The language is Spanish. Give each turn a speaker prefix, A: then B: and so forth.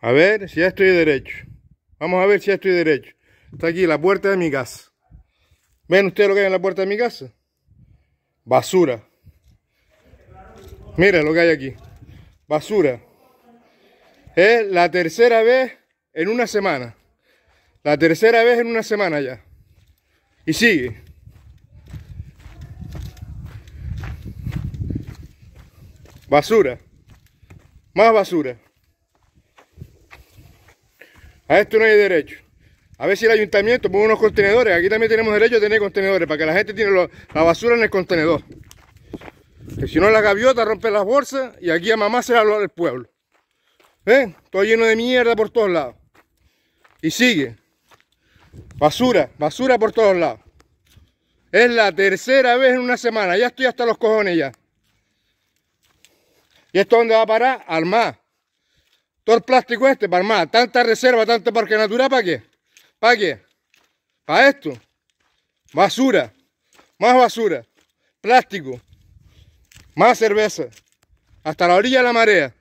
A: A ver si ya estoy derecho. Vamos a ver si ya estoy derecho. Está aquí la puerta de mi casa. ¿Ven ustedes lo que hay en la puerta de mi casa? Basura. Miren lo que hay aquí. Basura. Es la tercera vez en una semana. La tercera vez en una semana ya. Y sigue. Basura. Más basura. A esto no hay derecho. A ver si el ayuntamiento pone unos contenedores. Aquí también tenemos derecho a tener contenedores para que la gente tiene la basura en el contenedor. Que si no la gaviota rompe las bolsas y aquí a mamá se la del pueblo. ¿Ven? Todo lleno de mierda por todos lados. Y sigue. Basura, basura por todos lados. Es la tercera vez en una semana. Ya estoy hasta los cojones ya. ¿Y esto dónde va a parar? Al mar. Todo el plástico este para mar. Tanta reserva, tanto parque natural, ¿para qué? ¿Para qué? ¿Para esto? Basura. Más basura. Plástico. Más cerveza. Hasta la orilla de la marea.